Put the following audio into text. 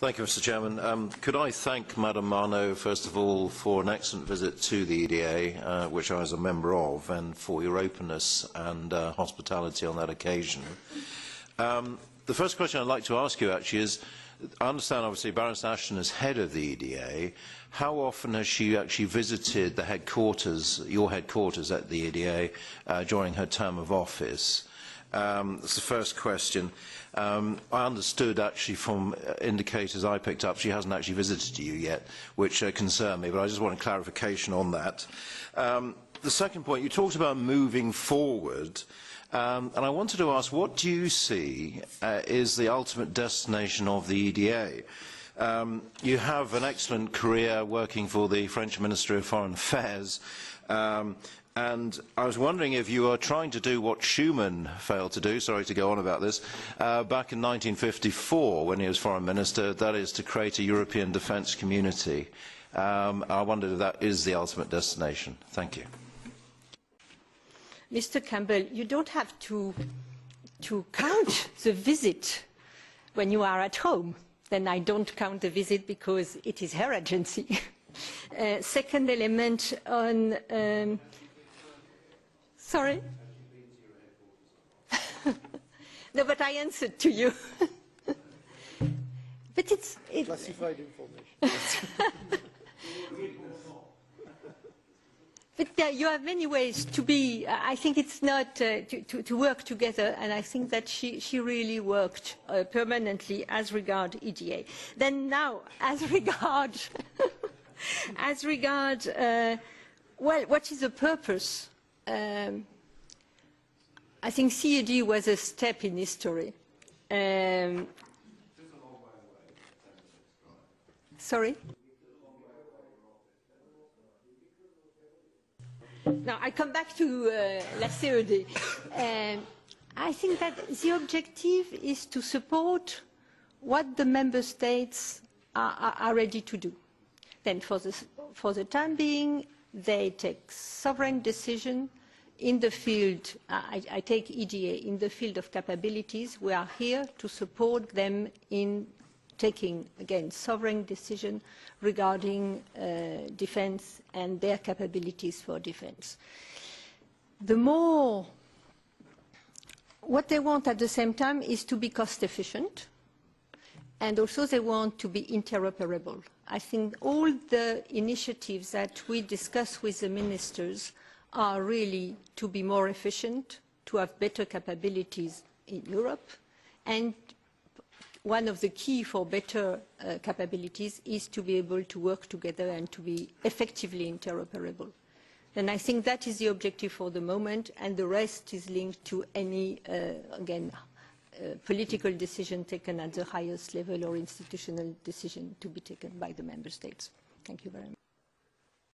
Thank you, Mr Chairman. Um, could I thank Madam Marno, first of all, for an excellent visit to the EDA, uh, which I was a member of, and for your openness and uh, hospitality on that occasion. Um, the first question I'd like to ask you, actually, is, I understand, obviously, Baroness Ashton is head of the EDA. How often has she actually visited the headquarters, your headquarters at the EDA, uh, during her term of office? Um, that's the first question. Um, I understood actually from uh, indicators I picked up she hasn't actually visited you yet, which uh, concerned me, but I just want a clarification on that. Um, the second point, you talked about moving forward, um, and I wanted to ask, what do you see uh, is the ultimate destination of the EDA? Um, you have an excellent career working for the French Ministry of Foreign Affairs, um, And I was wondering if you are trying to do what Schuman failed to do, sorry to go on about this, uh, back in 1954 when he was foreign minister, that is to create a European defence community. Um, I wondered if that is the ultimate destination. Thank you. Mr. Campbell, you don't have to, to count the visit when you are at home. Then I don't count the visit because it is her agency. uh, second element on... Um, Sorry? no, but I answered to you. but it's... It, Classified information. but uh, you have many ways to be. I think it's not uh, to, to, to work together, and I think that she, she really worked uh, permanently as regard EDA. Then now, as regard, as regard, uh, well, what is the purpose? Um, I think CED was a step in history. Um, sorry? Now, I come back to uh, la CED. Um, I think that the objective is to support what the member states are, are, are ready to do. Then for the, for the time being, they take sovereign decision in the field, I, I take EDA, in the field of capabilities, we are here to support them in taking, again, sovereign decision regarding uh, defense and their capabilities for defense. The more, what they want at the same time is to be cost efficient, and also they want to be interoperable. I think all the initiatives that we discuss with the ministers are really to be more efficient, to have better capabilities in Europe, and one of the key for better uh, capabilities is to be able to work together and to be effectively interoperable. And I think that is the objective for the moment, and the rest is linked to any, uh, again, uh, political decision taken at the highest level or institutional decision to be taken by the member states. Thank you very much.